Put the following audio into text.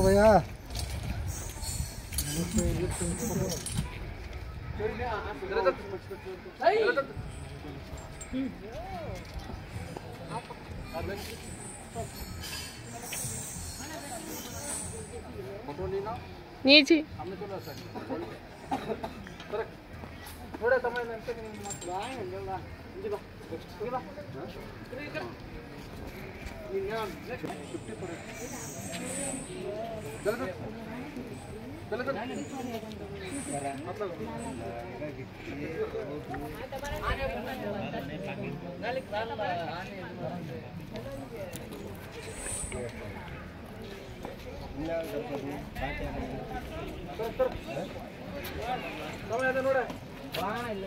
भैया थोड़ा समय लगता है कि मत बाय ले बा जी बा। ओके बा निन्यान 50 पर चल चल। चल मतलब What?